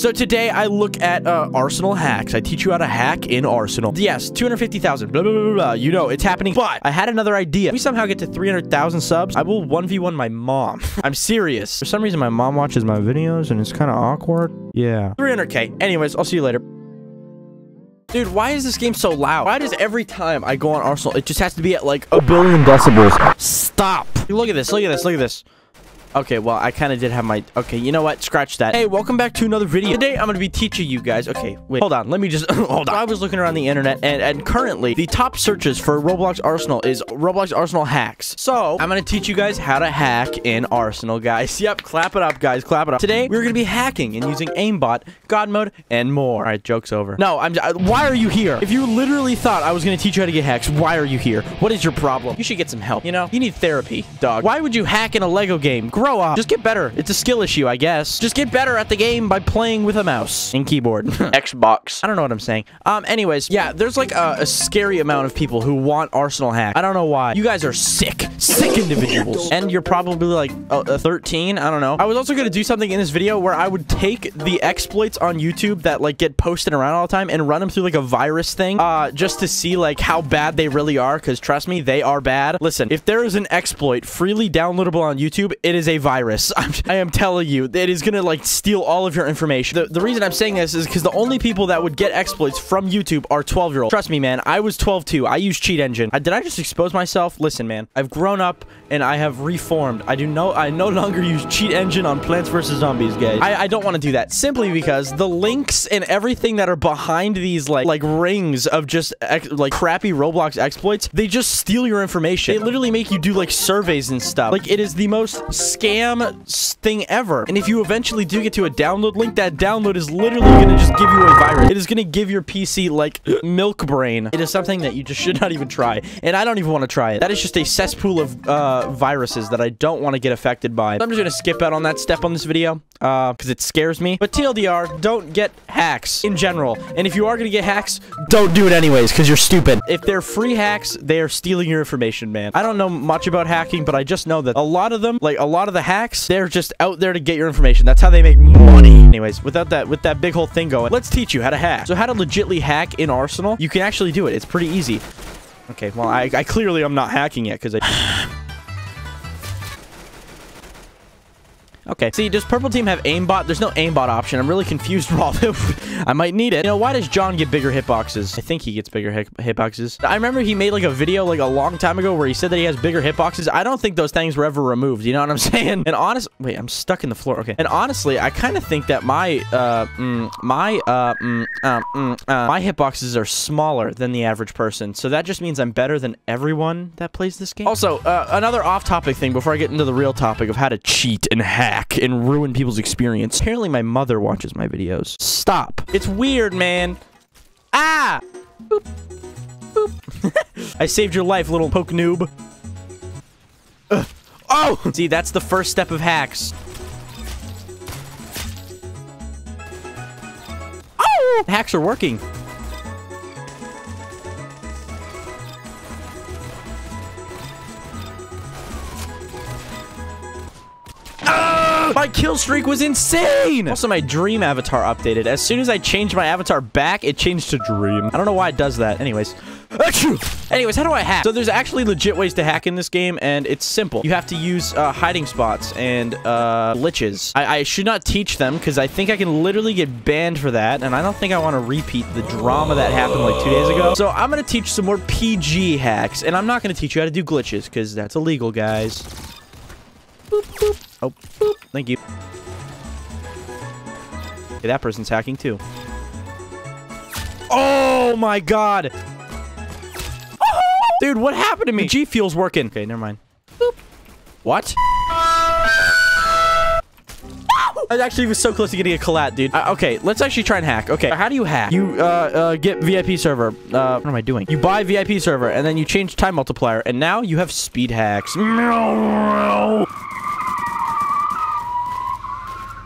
So today I look at uh, Arsenal hacks. I teach you how to hack in Arsenal. Yes, 250,000, blah, blah, blah, blah. You know, it's happening. But I had another idea. If we somehow get to 300,000 subs, I will 1v1 my mom. I'm serious. For some reason, my mom watches my videos and it's kind of awkward. Yeah. 300k. Anyways, I'll see you later. Dude, why is this game so loud? Why does every time I go on Arsenal, it just has to be at like a billion decibels? Stop. Look at this, look at this, look at this. Okay, well, I kind of did have my... Okay, you know what? Scratch that. Hey, welcome back to another video. Today, I'm going to be teaching you guys... Okay, wait. Hold on. Let me just... hold on. I was looking around the internet, and, and currently, the top searches for Roblox Arsenal is Roblox Arsenal hacks. So, I'm going to teach you guys how to hack in Arsenal, guys. Yep, clap it up, guys. Clap it up. Today, we're going to be hacking and using aimbot, god mode, and more. All right, joke's over. No, I'm... I, why are you here? If you literally thought I was going to teach you how to get hacks, why are you here? What is your problem? You should get some help, you know? You need therapy, dog. Why would you hack in a Lego game? Grow up. Just get better. It's a skill issue, I guess. Just get better at the game by playing with a mouse and keyboard. Xbox. I don't know what I'm saying. Um, anyways, yeah, there's like a, a scary amount of people who want Arsenal hack. I don't know why. You guys are sick. Sick individuals. And you're probably like uh, 13. I don't know. I was also going to do something in this video where I would take the exploits on YouTube that like get posted around all the time and run them through like a virus thing uh, just to see like how bad they really are. Because trust me, they are bad. Listen, if there is an exploit freely downloadable on YouTube, it is a virus. I'm, I am telling you, it is gonna like steal all of your information. The, the reason I'm saying this is because the only people that would get exploits from YouTube are 12 year olds. Trust me, man. I was 12 too. I use Cheat Engine. I, did I just expose myself? Listen, man. I've grown up and I have reformed. I do no. I no longer use Cheat Engine on Plants vs Zombies, guys. I, I don't want to do that simply because the links and everything that are behind these like like rings of just like crappy Roblox exploits, they just steal your information. They literally make you do like surveys and stuff. Like it is the most scam thing ever. And if you eventually do get to a download link, that download is literally going to just give you a virus. It is going to give your PC like milk brain. It is something that you just should not even try. And I don't even want to try it. That is just a cesspool of uh, viruses that I don't want to get affected by. So I'm just going to skip out on that step on this video uh, because it scares me. But TLDR, don't get hacks in general. And if you are going to get hacks, don't do it anyways because you're stupid. If they're free hacks, they are stealing your information, man. I don't know much about hacking, but I just know that a lot of them, like a lot of the hacks, they're just out there to get your information. That's how they make money. Anyways, without that, with that big whole thing going, let's teach you how to hack. So how to legitly hack in Arsenal. You can actually do it. It's pretty easy. Okay, well, I, clearly I clearly am not hacking yet because I... Okay. See, does purple team have aimbot? There's no aimbot option. I'm really confused, Rob. I might need it. You know, why does John get bigger hitboxes? I think he gets bigger hitboxes. I remember he made like a video like a long time ago where he said that he has bigger hitboxes. I don't think those things were ever removed. You know what I'm saying? And honest, wait, I'm stuck in the floor. Okay. And honestly, I kind of think that my, uh, mm, my, uh, mm, uh, mm, uh, my hitboxes are smaller than the average person. So that just means I'm better than everyone that plays this game. Also, uh, another off-topic thing before I get into the real topic of how to cheat and hack and ruin people's experience. Apparently my mother watches my videos. Stop. It's weird, man. Ah! Boop. Boop. I saved your life, little poke noob. Ugh. Oh! See, that's the first step of hacks. Oh! Hacks are working. My kill streak was insane! Also, my dream avatar updated. As soon as I changed my avatar back, it changed to dream. I don't know why it does that. Anyways. Anyways, how do I hack? So there's actually legit ways to hack in this game, and it's simple. You have to use uh, hiding spots and uh, glitches. I, I should not teach them, because I think I can literally get banned for that, and I don't think I want to repeat the drama that happened like two days ago. So I'm going to teach some more PG hacks, and I'm not going to teach you how to do glitches, because that's illegal, guys. Boop, boop. Oh, boop. Thank you. Okay, that person's hacking too. Oh my god! Dude, what happened to me? The G Fuel's working. Okay, never mind. Boop. What? I actually was so close to getting a collat, dude. Uh, okay, let's actually try and hack. Okay, how do you hack? You uh, uh, get VIP server. Uh, what am I doing? You buy VIP server, and then you change time multiplier, and now you have speed hacks.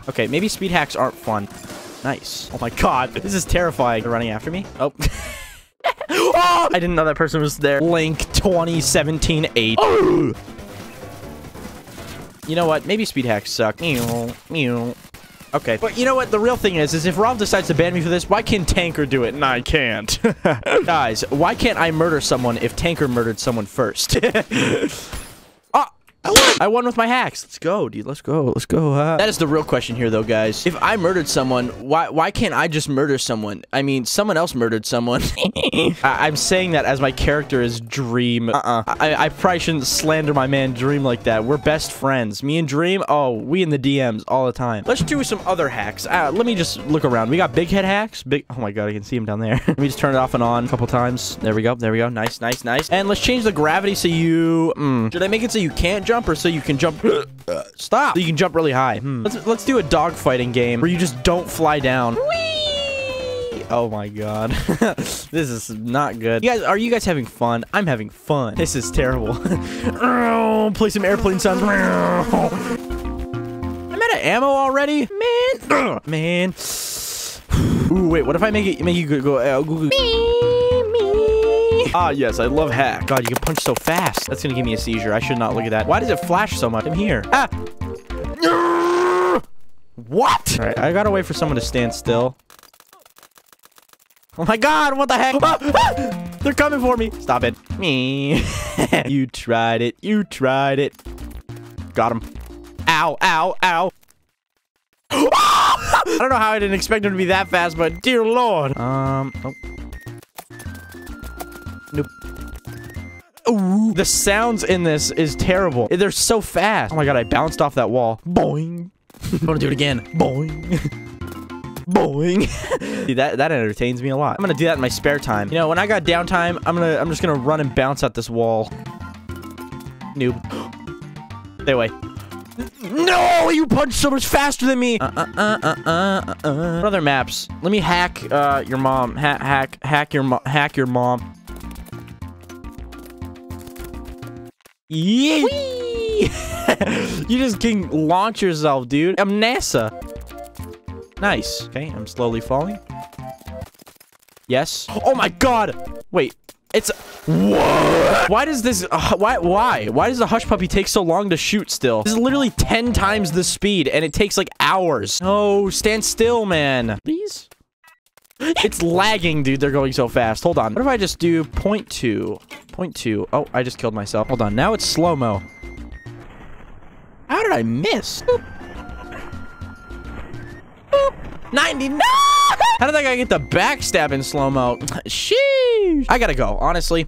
Okay, maybe speed hacks aren't fun. Nice. Oh my god, this is terrifying. They're running after me? Oh. oh! I didn't know that person was there. Link 2017 8. Oh! You know what? Maybe speed hacks suck. Meow, meow. Okay. But you know what? The real thing is, is if Rob decides to ban me for this, why can Tanqr do it and I can't? Guys, why can't I murder someone if Tanqr murdered someone first? I won. I won with my hacks. Let's go, dude. Let's go. Let's go. Uh. That is the real question here, though, guys. If I murdered someone, why why can't I just murder someone? I mean, someone else murdered someone. I, am saying that as my character is Dream. Uh-uh. I, I probably shouldn't slander my man Dream like that. We're best friends. Me and Dream, oh, we in the DMs all the time. Let's do some other hacks. Uh, let me just look around. We got big head hacks. Big. Oh my god, I can see him down there. let me just turn it off and on a couple times. There we go. There we go. Nice, nice, nice. And let's change the gravity so you. Mm, should I make it so you can't jump or so you can jump? Stop. So you can jump really high. Hmm. Let's let's do a dog fighting game where you just don't fly down. Whee! Oh my god. this is not good. You guys, are you guys having fun? I'm having fun. This is terrible. Play some airplane sounds. I'm out of ammo already? Man. Man. Ooh, wait, what if I make it make you go, go, uh, go, go. Ah, yes, I love hack. God, you can punch so fast. That's gonna give me a seizure. I should not look at that. Why does it flash so much? I'm here. Ah! What? All right, I gotta wait for someone to stand still. Oh my god, what the heck? Ah, ah, they're coming for me. Stop it. Me. you tried it. You tried it. Got him. Ow, ow, ow. I don't know how I didn't expect him to be that fast, but dear lord. Um, oh. Ooh, the sounds in this is terrible. They're so fast. Oh my god, I bounced off that wall. Boing. I want to do it again. Boing. Boing. Dude, that that entertains me a lot. I'm gonna do that in my spare time. You know, when I got downtime, I'm gonna I'm just gonna run and bounce at this wall. Noob. Stay away. No, you punch so much faster than me. Uh, uh, uh, uh, uh, uh. What other maps? Let me hack uh your mom. Ha hack hack your mom. Hack your mom. Yee! you just can launch yourself, dude. I'm NASA. Nice. Okay, I'm slowly falling. Yes. Oh my god! Wait, it's... What? Why does this... Uh, why? Why? Why does the Hush Puppy take so long to shoot still? This is literally 10 times the speed, and it takes like hours. Oh, stand still, man. Please? It's lagging, dude. They're going so fast. Hold on. What if I just do point two? Point. Oh, I just killed myself. Hold on. Now it's slow-mo. How did I miss? Boop. Boop. 99! How did that guy get the backstab in slow-mo? Sheesh. I gotta go, honestly.